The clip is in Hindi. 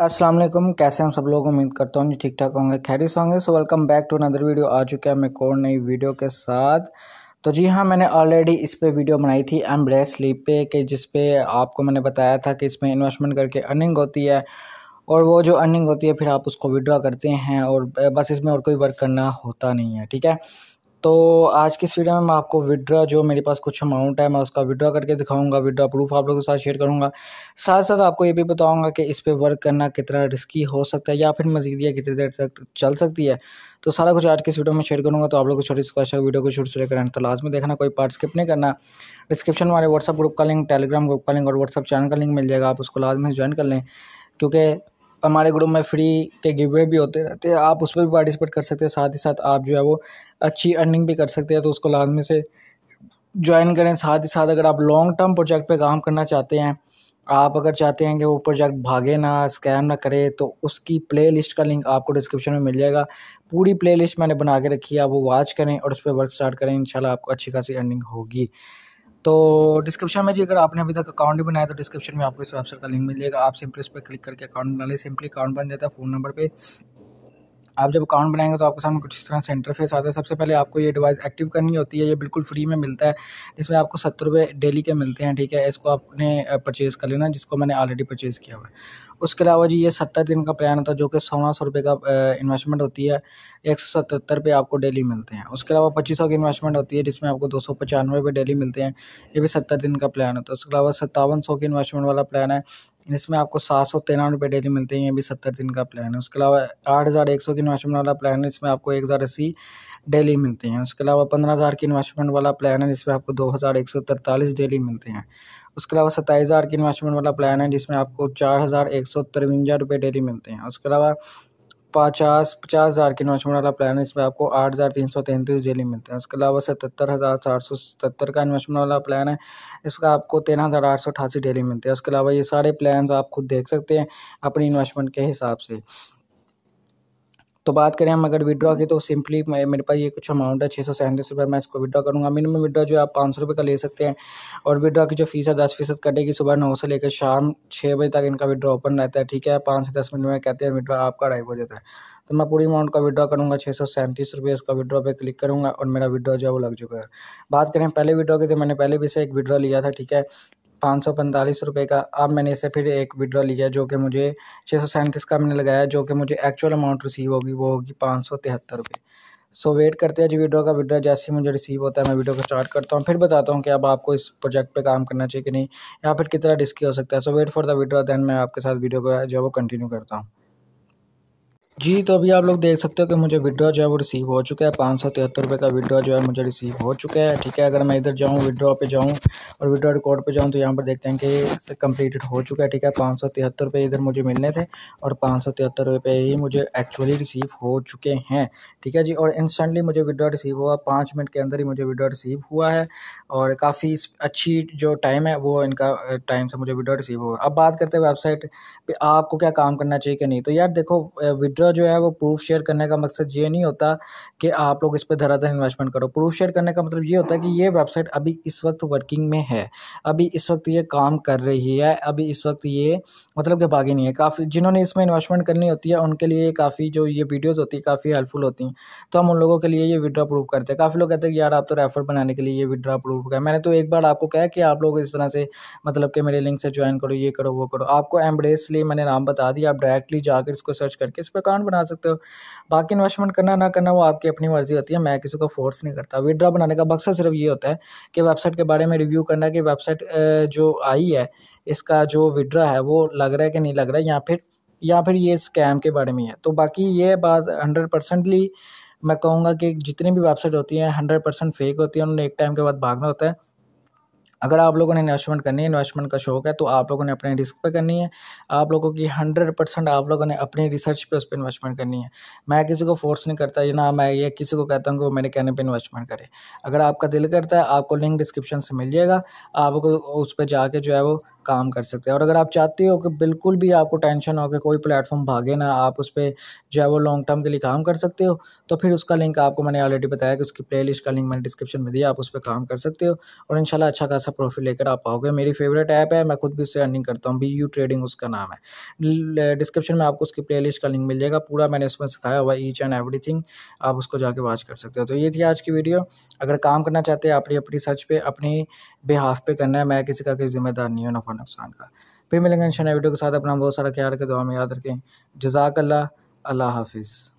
अस्सलाम वालेकुम, कैसे हैं सब लोग? उम्मीद करता हूँ जी ठीक ठाक होंगे खैरी होंगे। So welcome back to another video आ चुका है मैं कौन नई वीडियो के साथ। तो जी हाँ मैंने ऑलरेडी इस पे वीडियो बनाई थी एम एम्ब्रेस स्लीप पे, कि जिस पे आपको मैंने बताया था कि इसमें इन्वेस्टमेंट करके अर्निंग होती है। और वो जो अर्निंग होती है, फिर आप उसको विड्रॉ करते हैं और, बस इसमें और कोई वर्क करना होता नहीं है, ठीक है? तो आज की इस वीडियो में मैं आपको विड्रा जो मेरे पास कुछ अमाउंट है, मैं उसका विड्रा करके दिखाऊँगा विड्रा प्रूफ आप लोगों के साथ शेयर करूँगा। साथ साथ आपको ये भी बताऊँगा कि इस पर वर्क करना कितना रिस्की हो सकता है या फिर मजीद या कितनी देर तक चल सकती है। तो सारा कुछ आज की इस वीडियो में शेयर करूँगा तो आप लोग को छोटी सी वीडियो को शुरू से लेकर तो लाजमी देखना, कोई पार्ट स्किप नहीं करना। डिस्क्रिप्शन में हमारे व्हाट्सअप ग्रुप का लिंक टेलीग्राम ग्रुप का लिंक और व्हाट्सअप चैनल का लिंक मिल जाएगा, आप उसको लाजमी ज्वाइन कर लें, क्योंकि हमारे ग्रुप में फ्री के गिवे भी होते रहते हैं। आप उस पर भी पार्टिसिपेट कर सकते हैं, साथ ही साथ आप जो है वो अच्छी अर्निंग भी कर सकते हैं तो उसको लाजमी से ज्वाइन करें। साथ ही साथ अगर आप लॉन्ग टर्म प्रोजेक्ट पे काम करना चाहते हैं, आप अगर चाहते हैं कि वो प्रोजेक्ट भागे ना स्कैम ना करे तो उसकी प्ले लिस्ट का लिंक आपको डिस्क्रिप्शन में मिल जाएगा। पूरी प्ले लिस्ट मैंने बना के रखी है, आप वो वॉच करें और उस पर वर्क स्टार्ट करें। इंशाल्लाह आपको अच्छी खासी अर्निंग होगी। तो डिस्क्रिप्शन में जी, अगर आपने अभी तक अकाउंट नहीं बनाया तो डिस्क्रिप्शन में आपको इस वेबसाइट का लिंक मिलेगा। आप सिंपली इस पर क्लिक करके अकाउंट बना लें। सिंपली अकाउंट बन जाता है फ़ोन नंबर पे। आप जब अकाउंट बनाएँगे तो आपके सामने कुछ इस तरह से इंटरफेस आता है। सबसे पहले आपको ये डिवाइस एक्टिव करनी होती है। ये बिल्कुल फ्री में मिलता है। इसमें आपको सत्तर रुपये डेली के मिलते हैं, ठीक है? इसको आपने परचेज़ कर लेना, जिसको मैंने ऑलरेडी परचेज़ किया हुआ है। उसके अलावा जी ये सत्तर दिन का प्लान होता है जो कि सोलह सौ रुपये का इन्वेस्टमेंट होती है। एक सौ सतहत्तर पे आपको डेली मिलते हैं। उसके अलावा पच्चीस सौ की इन्वेस्टमेंट होती है, जिसमें आपको दो सौ पचानवे रुपये डेली मिलते हैं। ये भी सत्तर दिन का प्लान होता है। उसके अलावा सत्तावन सौ की इन्वेस्टमेंट वाला प्लान है, जिसमें आपको सात सौ तिरानवे रुपये डेली मिलते हैं। ये भी सत्तर दिन का प्लान है। उसके अलावा आठ हज़ार एक सौ की इन्वेस्टमेंट वाला प्लान है इसमें आपको एक हज़ार अस्सी डेली मिलते हैं। उसके अलावा पंद्रह हज़ार की इन्वेस्टमेंट वाला प्लान है, जिसमें आपको दो हज़ार एक सौ तरतालीस डेली मिलते हैं। उसके अलावा सत्ताईस हज़ार की इन्वेस्टमेंट वाला प्लान है, जिसमें आपको चार हज़ार एक सौ तिरवंजा रुपये डेली मिलते हैं। उसके अलावा पचास पचास हज़ार की इन्वेस्टमेंट वाला प्लान है, इसमें आपको आठ हज़ार तीन सौ तैंतीस डेली मिलते हैं। उसके अलावा सतहत्तर हज़ार चार सौ सत्तर का इन्वेस्टमेंट वाला प्लान है इसका आपको तेरह हज़ार आठ सौ अठासी डेली मिलते हैं। उसके अलावा ये सारे प्लान आप खुद देख सकते हैं अपनी इन्वेस्टमेंट के हिसाब से। तो बात करें हम अगर विड्रॉ की तो सिंपली मेरे पास ये कुछ अमाउंट है, छः सौ सैंतीस रुपये मैं इसको विड्रॉ करूँगा। मिनिमम विड्रॉ जो है आप पाँच सौ रुपये का ले सकते हैं। और विड्रॉ की जो फ़ीस है, दस फ़ीसद कटेगी सुबह नौ से लेकर शाम छः बजे तक इनका विड्रॉ ओपन रहता है, ठीक है? पाँच से दस मिनट में कहते हैं विड्रॉ आपका ढाई हो जाता है। तो मैं पूरी अमाउंट का विड्रॉ करूँगा, छः सौ सैंतीस रुपये इसका विड्रॉ पे क्लिक करूँगा और मेरा विड्रॉ जो है वो लग चुका है। बात करें पहले विड्रॉ की तो मैंने पहले भी से एक विड्रॉ लिया था, ठीक है? पाँच सौ पैंतालीस रुपये का। अब मैंने इसे फिर एक विड्रॉ लिया जो कि मुझे छः सौ सैंतीस का मैंने लगाया जो कि मुझे एक्चुअल अमाउंट रिसीव होगी, वो होगी पाँच सौ तिहत्तर रुपये सो वेट करते हैं जी वीडियो का। वीडियो जैसे ही मुझे रिसीव होता है, मैं वीडियो को स्टार्ट करता हूँ, फिर बताता हूँ कि अब आपको इस प्रोजेक्ट पे काम करना चाहिए कि नहीं। या फिर कितना रिस्की हो सकता है। So wait for the video then मैं आपके साथ वीडियो को जो है वो कंटिन्यू करता हूँ। जी तो अभी आप लोग देख सकते हो कि मुझे विड्रॉ जो है वो रिसीव हो चुका है। पाँच सौ तिहत्तर रुपये का विड्रॉ जो है मुझे रिसीव हो चुका है। ठीक है, अगर मैं इधर जाऊँ विड्रॉ पे जाऊँ और विड्रॉ रिकॉर्ड पे जाऊँ तो यहाँ पर देखते हैं कि कम्प्लीटेड हो चुका है, ठीक है? पाँच सौ तिहत्तर रुपये इधर मुझे मिलने थे और पाँच सौ तिहत्तर रुपये ही मुझे एक्चुअली रिसीव हो चुके हैं, ठीक है जी? और इंस्टेंटली मुझे विड्रॉ रिसीव हुआ, पाँच मिनट के अंदर ही मुझे विड्रॉ रिसीव हुआ है और काफ़ी अच्छी जो टाइम है वो इनका टाइम से मुझे विड्रॉ रिसीव हुआ। अब बात करते हैं वेबसाइट पर आपको क्या काम करना चाहिए कि नहीं? तो यार देखो विड्रॉ जो है वो प्रूफ शेयर करने का मकसद ये नहीं होता कि आप लोग इस पर धराधर इन्वेस्टमेंट करो। प्रूफ शेयर करने का मतलब ये होता है कि ये वेबसाइट अभी इस वक्त वर्किंग में है। अभी इस वक्त ये काम कर रही है। अभी इस वक्त ये मतलब कि बागी नहीं है। काफ़ी जिन्होंने इसमें इन्वेस्टमेंट करनी होती है, उनके लिए काफ़ी जो ये वीडियोज़ होती है काफ़ी हेल्पफुल होती हैं। तो हम उन लोगों के लिए ये विड्रा प्रूफ करते हैं। काफ़ी लोग कहते हैं कि यार आप तो रेफर बनाने के लिए ये विड्रा प्रूफ है। मैंने तो एक बार आपको कहा कि आप लोग इस तरह से मतलब कि मेरे लिंक से ज्वाइन करो, ये करो, वो करो। आपको एम्ब्रेस लिए मैंने नाम बता दिया। आप डायरेक्टली जाकर इसको सर्च करके इस पर अकाउंट बना सकते हो। बाकी इन्वेस्टमेंट करना ना करना वो आपकी अपनी मर्ज़ी होती है। मैं किसी को फोर्स नहीं करता। विड्रा बनाने का मकसद सिर्फ़ ये होता है कि वेबसाइट के बारे में रिव्यू करना कि वेबसाइट जो आई है, इसका जो विड्रा है, वो लग रहा है कि नहीं लग रहा है या फिर या फिर ये स्कैम के बारे में है। तो बाकी ये बात हंड्रेड परसेंटली मैं कहूँगा कि जितनी भी वेबसाइट होती हैं, हंड्रेड परसेंट फेक होती है उन्होंने एक टाइम के बाद भागना होता है। अगर आप लोगों ने इन्वेस्टमेंट करनी है इन्वेस्टमेंट का शौक है तो आप लोगों ने अपने रिस्क पे करनी है। आप लोगों की हंड्रेड परसेंट आप लोगों ने अपनी रिसर्च पे उस पर इन्वेस्टमेंट करनी है। मैं किसी को फोर्स नहीं करता ये ना, मैं ये किसी को कहता हूँ कि वो मेरे कहने पर इन्वेस्टमेंट करे। अगर आपका दिल करता है, आपको लिंक डिस्क्रिप्शन से मिल जाएगा। आपको उस पर जाके जो है वो काम कर सकते हैं। और अगर आप चाहते हो कि बिल्कुल भी आपको टेंशन हो कि कोई प्लेटफॉर्म भागे ना, आप उस पर जो है वो लॉन्ग टर्म के लिए काम कर सकते हो तो फिर उसका लिंक आपको मैंने ऑलरेडी बताया कि उसकी प्ले का लिंक मैंने डिस्क्रिप्शन में दिया, आप उस पर काम कर सकते हो। और इनशाला अच्छा खासा प्रॉफिट लेकर आप पाओगे मेरी फेवरेट ऐप है, मैं खुद भी उससे अर्निंग करता हूँ। बी यू ट्रेडिंग उसका नाम है। डिस्क्रिप्शन में आपको उसकी प्ले का लिंक मिल जाएगा। पूरा मैंने उसमें सिखाया हुआ ईच एंड एवरीथिंग आप उसको जाके वॉच कर सकते हो। तो ये थी आज की वीडियो अगर काम करना चाहते हैं अपनी अपनी सर्च पर अपनी बिहाफ पे करना है, मैं किसी का कोई जिम्मेदार नहीं हूँ नफा नुकसान का फिर मिलेंगे इन वीडियो के साथ। अपना बहुत सारा ख्याल रखें, दुआ में याद रखें। जजाक अल्लाह अल्लाह हाफिज़।